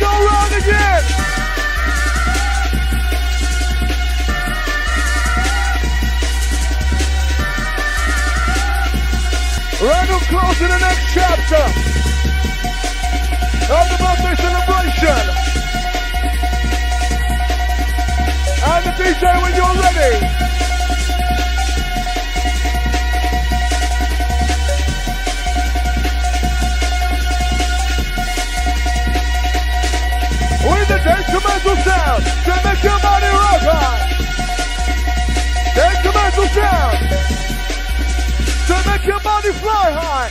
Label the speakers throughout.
Speaker 1: Go round again. Randall close to the next chapter of the birthday celebration. And the DJ when you're ready. With the detrimental sound to make your body rock hard. Detrimental sound to make your body fly high.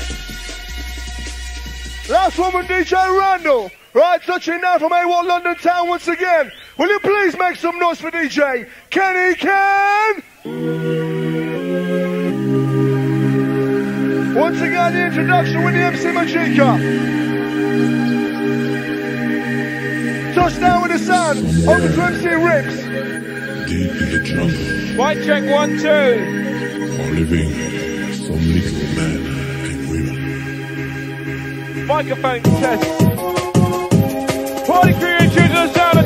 Speaker 1: Last one with DJ Randall. Right, touching down from A1 London Town once again. Will you please make some noise for DJ Kenny Ken? Once again, the introduction with the MC Majika. Touchdown with the sun. Over to MC Rips.
Speaker 2: Deep in the jungle,
Speaker 1: White check one, two.
Speaker 2: are living some little men and women.
Speaker 1: Microphone test. Party crew introduce the sound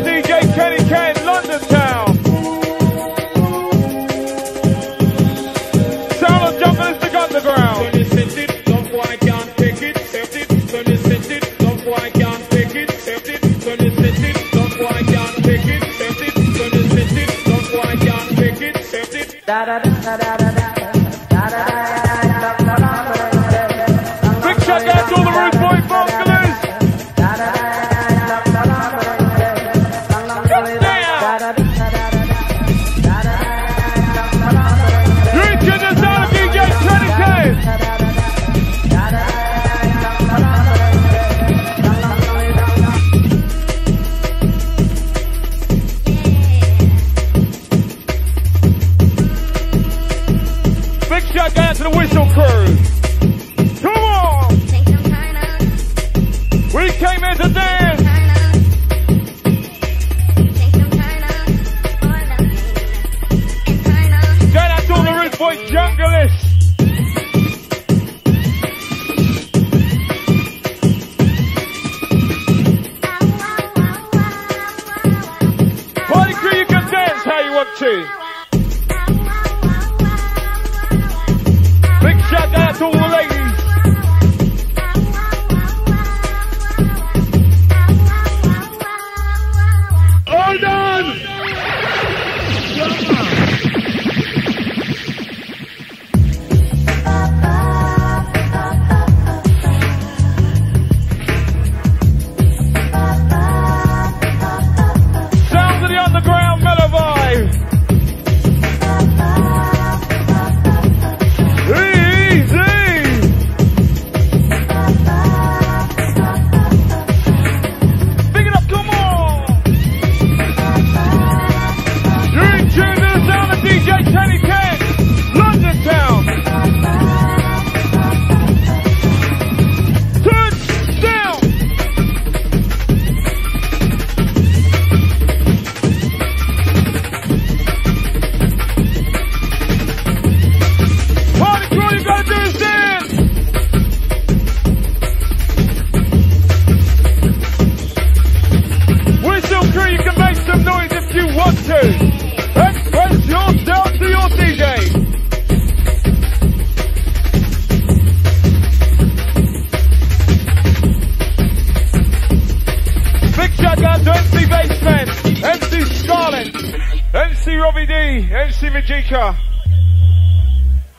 Speaker 1: MC Majika.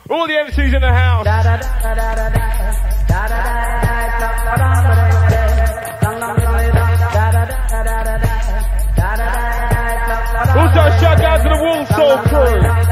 Speaker 1: All the MCs in the house. Also shout out to the Walsall crew.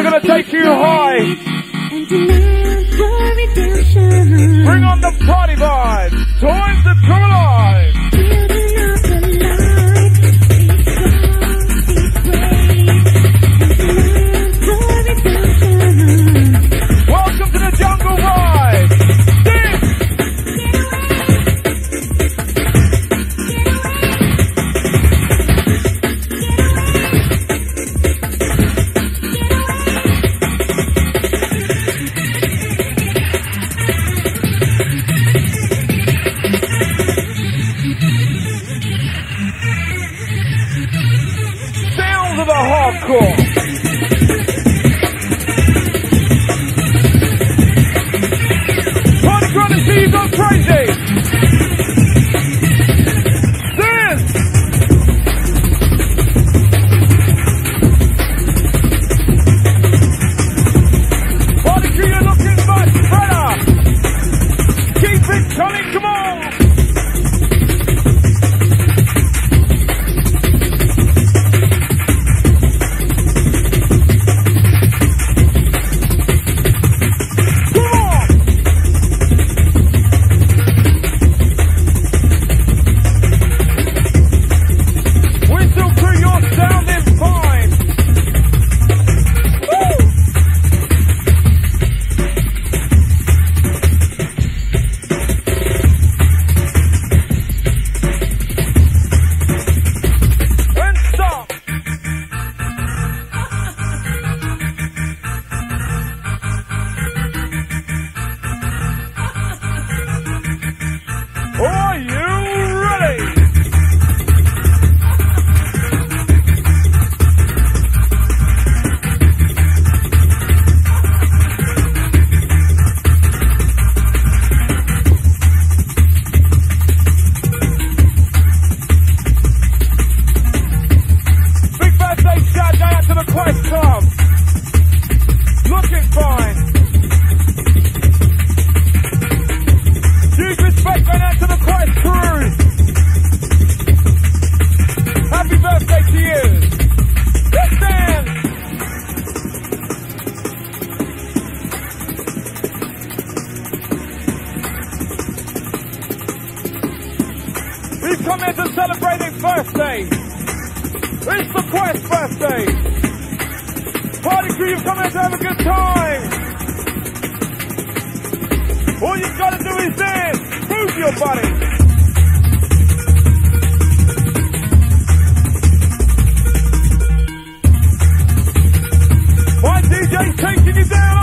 Speaker 3: We're going to take you high. Bring on the party vibes. Join the
Speaker 1: tour We've come here to celebrate his birthday. It's the quest birthday. Party crew, you've come here to have a good time. All you've got to do is dance. Move your body. My DJ's taking you down.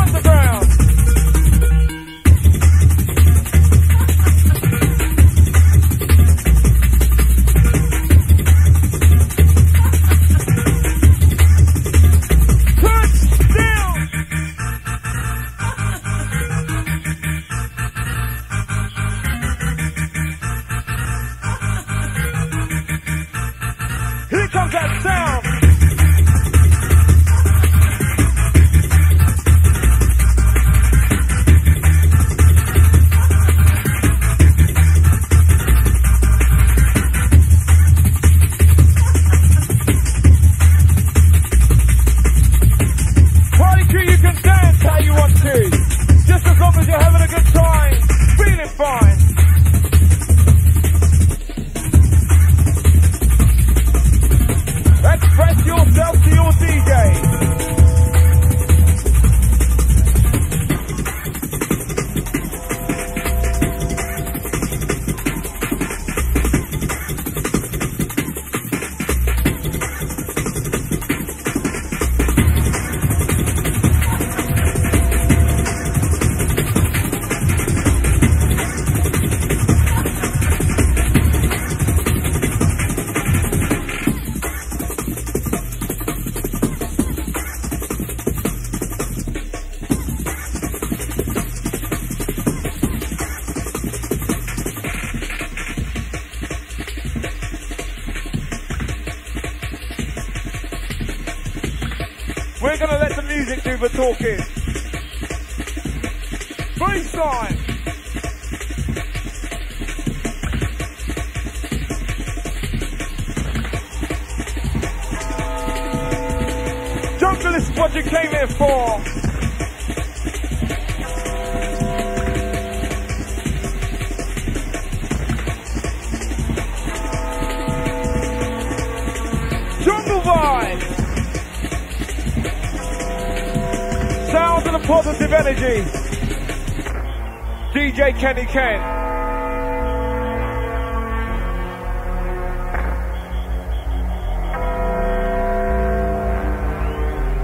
Speaker 1: Welcome to the positive energy. DJ Kenny Ken.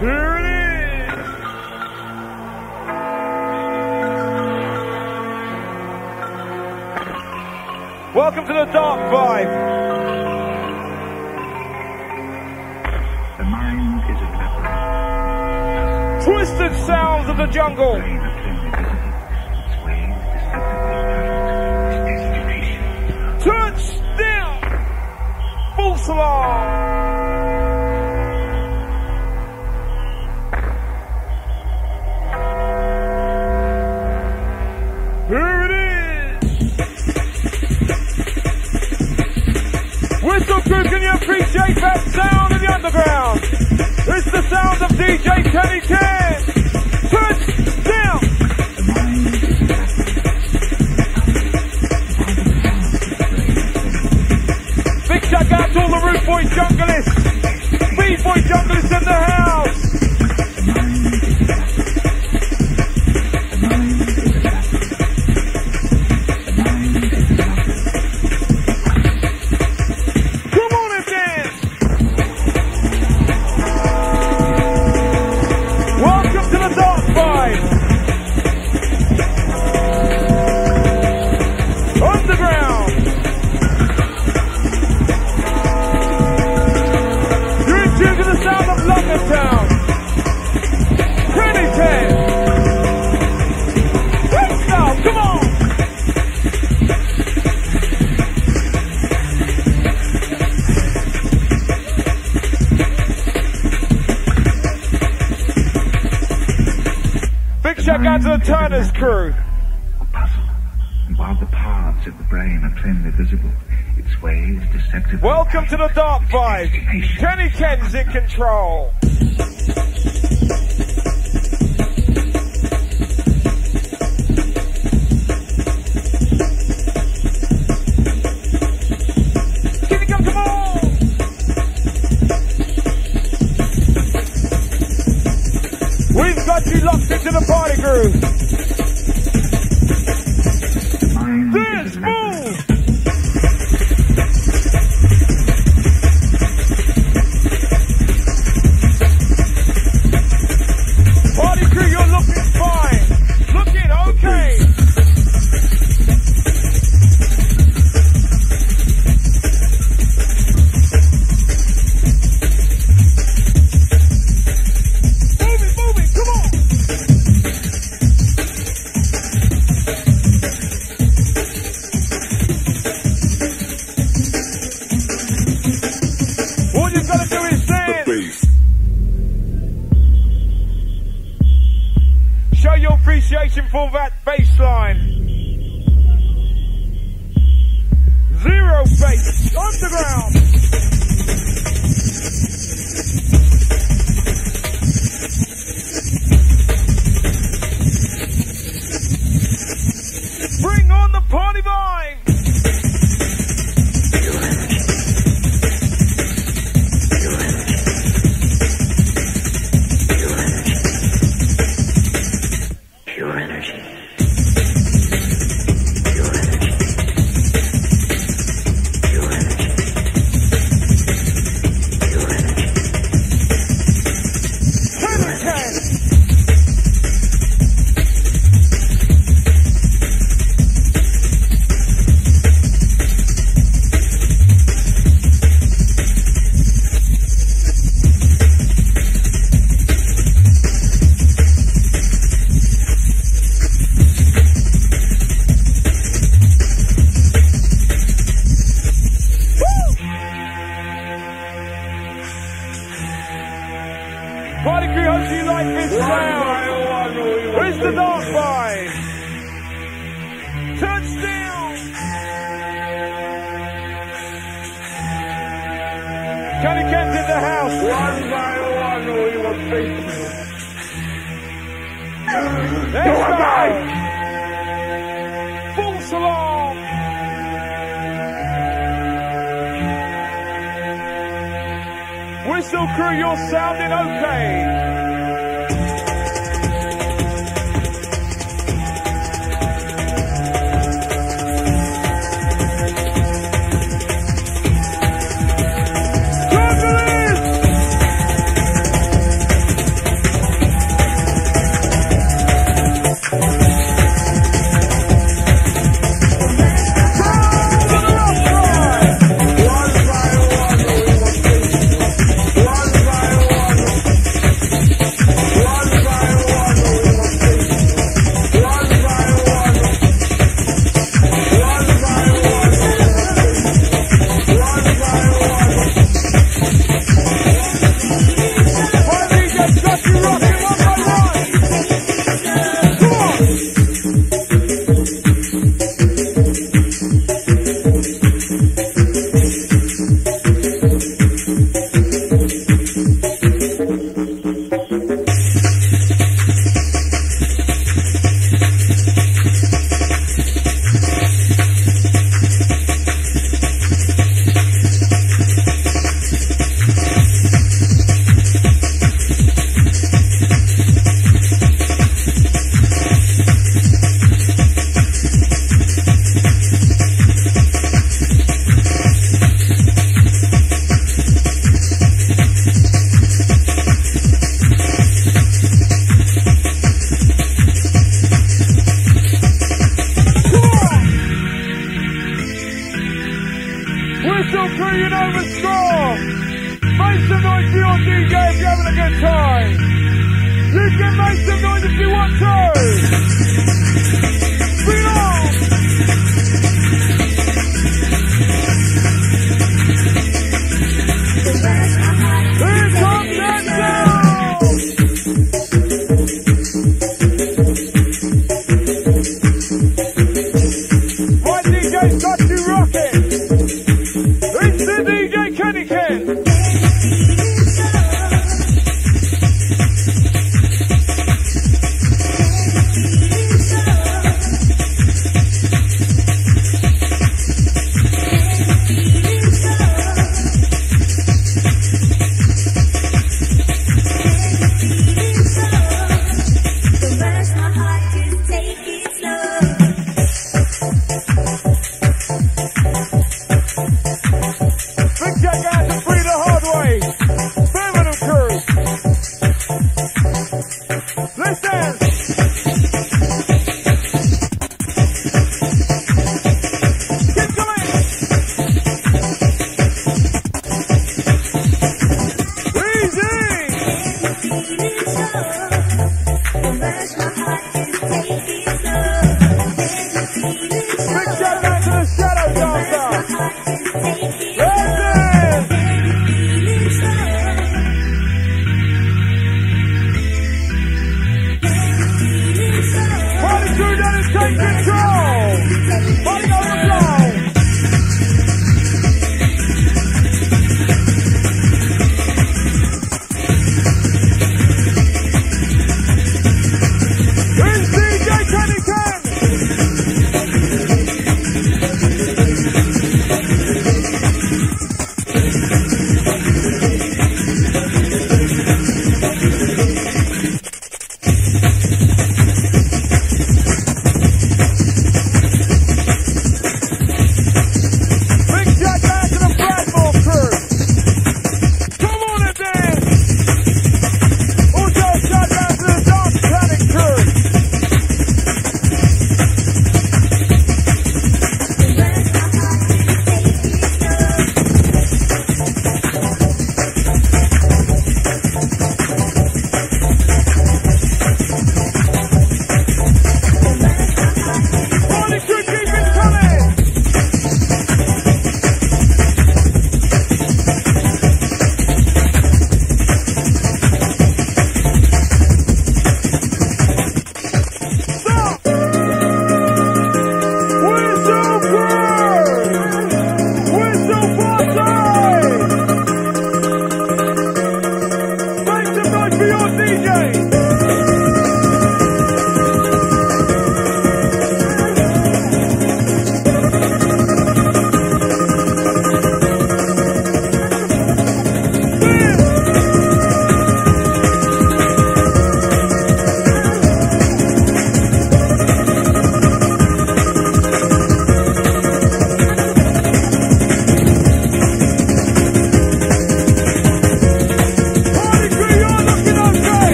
Speaker 1: Here it is. Welcome to the Dark Vibe. twisted sounds of the jungle. Touch Touchdown, Buffalo! Whistle crew, can you appreciate that sound in the underground? It's the sound of DJ Kenny Ken. down. Big shout out to all the Root Boy Junglers. B Boy Junglers in the house. Welcome to the Dark Vibe. Kenny Ken's in control. We've got you locked into the party groove.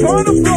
Speaker 1: Time to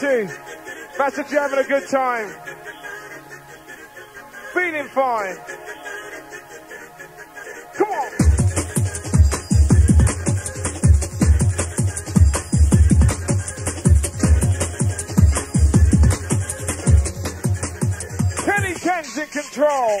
Speaker 1: two. That's if you're having a good time. Feeling fine. Come on. Kenny Ken's in control.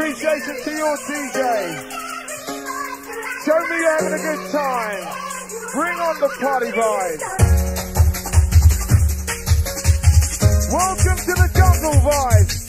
Speaker 1: appreciation to your DJ. Show me you're having a good time. Bring on the party vibes. Welcome to the jungle vibes.